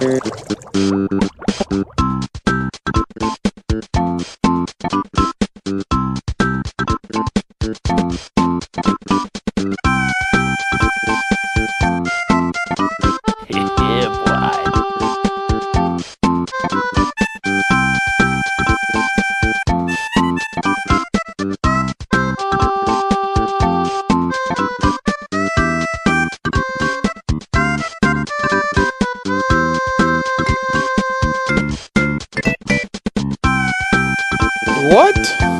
yeah, What?